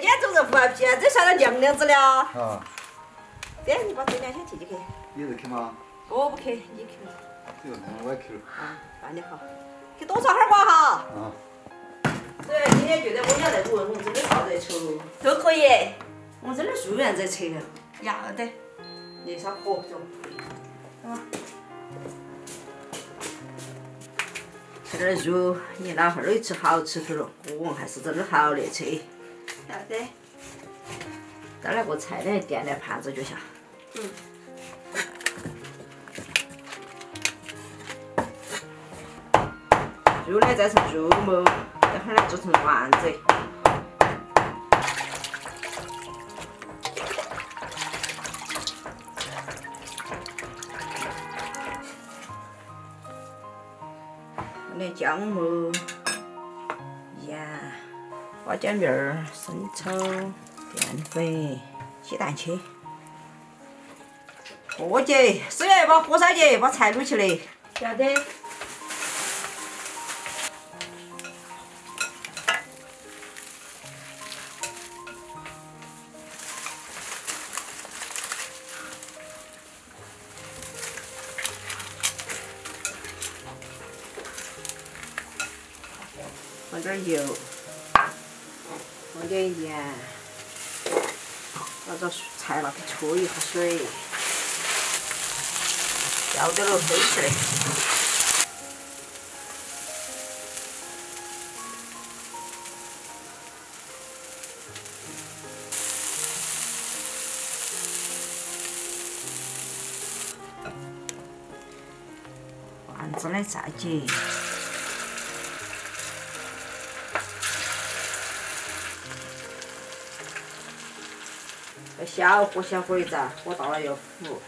种人不爱皮，这下来亮亮子了。啊，对，你把这两箱提起去。你是去吗？我不去，你去。这个我也去了。啊，办得好。去多耍哈儿瓜哈。啊。对，今天觉得我们要在录，我们真的烧热吃都可以。我们真的书院在吃了。要得。你烧火就。啊。吃点肉，你老汉儿都吃好吃的了，我，还是真的好难吃。要得。到那个菜呢，垫点盘子就行。嗯。肉呢，再成肉末，等会儿来做成丸子。来姜末、盐、花椒面儿、生抽、淀粉、鸡蛋清。和姐，师爷把火烧起，把菜卤起来。晓得。放点油，放点盐，把这菜那个焯一下水，要得了，飞起来。丸子的再结。小火小火一炸，火大了要糊。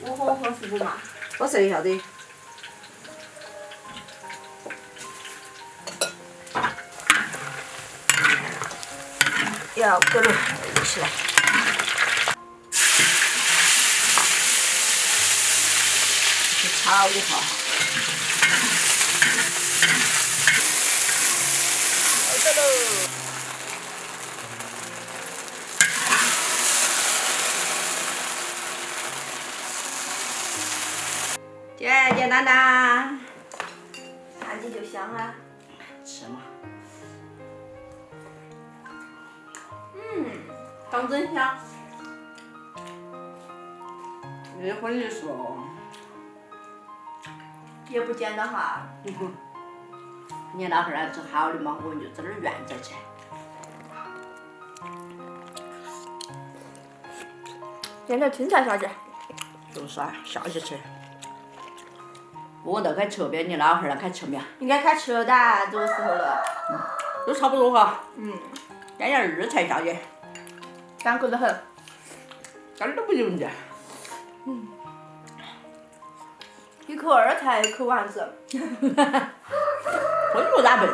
我火喝糊嘛？我试一下子。要得了，起来。炒一下。要得喽。简简单单，看起就香啊！吃嘛。嗯，当真香。离婚的时候，也不简单哈。你那会儿要吃好的嘛，我们就在那儿院在吃。点点青菜下去。就是啊，下去吃。我都开吃边，你老汉儿开吃没有？应该开吃了的，这个时候了。嗯，都差不多哈。嗯。点点二菜下去。干口得很。干儿都不用的。嗯。一口二菜，一口丸子。荤不咋笨。